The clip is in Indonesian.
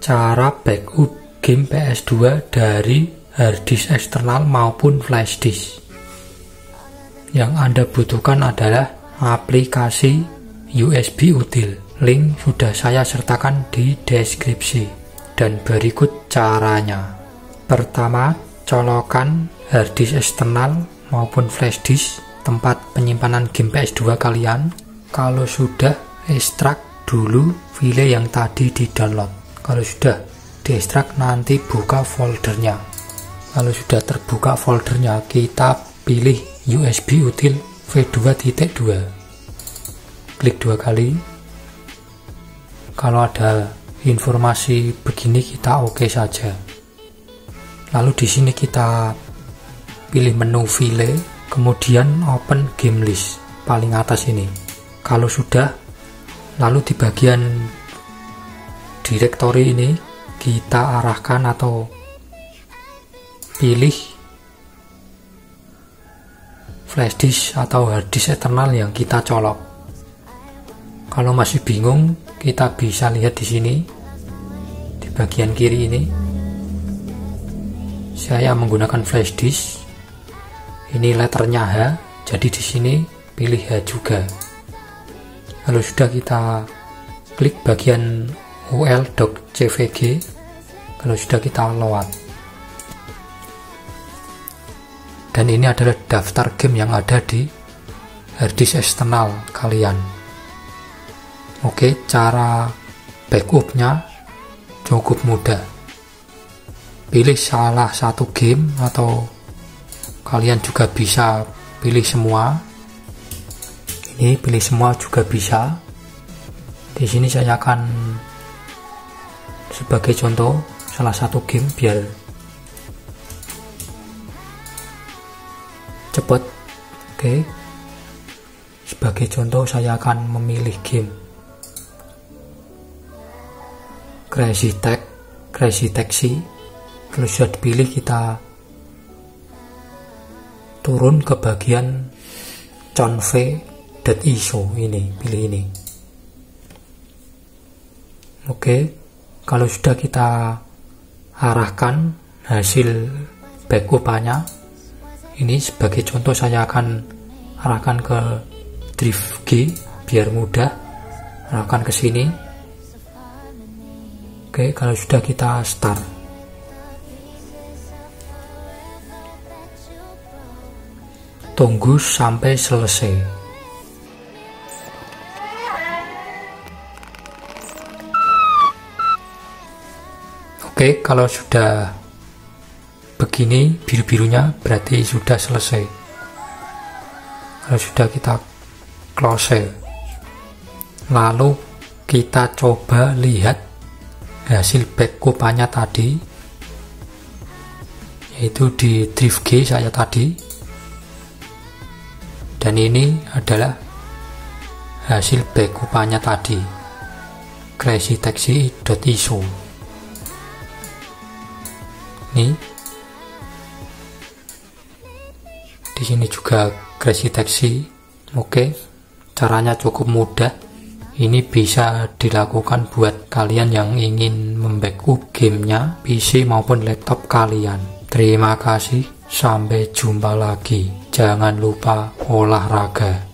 cara backup game PS2 dari harddisk eksternal maupun flashdisk. Yang Anda butuhkan adalah aplikasi USB util. Link sudah saya sertakan di deskripsi. Dan berikut caranya. Pertama, colokan harddisk eksternal maupun flashdisk tempat penyimpanan game PS2 kalian. Kalau sudah, ekstrak dulu file yang tadi di download. Kalau sudah diekstrak nanti buka foldernya. Kalau sudah terbuka foldernya, kita pilih USB util V2.2. Klik dua kali. Kalau ada informasi begini kita oke okay saja. Lalu di sini kita pilih menu file, kemudian open game list paling atas ini. Kalau sudah, lalu di bagian direktori ini kita arahkan atau pilih flash disk atau hard disk eternal yang kita colok. Kalau masih bingung, kita bisa lihat di sini di bagian kiri ini. Saya menggunakan flash disk. Ini letternya H, jadi di sini pilih H juga. Kalau sudah kita klik bagian ul.cvg kalau sudah kita lewat. Dan ini adalah daftar game yang ada di harddisk eksternal kalian. Oke cara backupnya cukup mudah. Pilih salah satu game atau kalian juga bisa pilih semua. Ini pilih semua juga bisa. Di sini saya akan sebagai contoh salah satu game biar cepat oke. Sebagai contoh saya akan memilih game Crazy Tag Crazy Taxi kalau sudah dipilih kita turun ke bagian conve.iso ini pilih ini. Oke kalau sudah kita arahkan hasil backupannya ini sebagai contoh saya akan arahkan ke drive G biar mudah. Arahkan ke sini. Oke kalau sudah kita start. Tunggu sampai selesai Oke, kalau sudah begini biru-birunya berarti sudah selesai. Kalau sudah kita close, lalu kita coba lihat hasil backupannya tadi, yaitu di drive G saya tadi, dan ini adalah hasil backupannya tadi, crazytaxi.iso nih di sini juga crazy taxi. Oke caranya cukup mudah. Ini bisa dilakukan buat kalian yang ingin membackup gamenya PC maupun laptop kalian. Terima kasih sampai jumpa lagi. Jangan lupa olahraga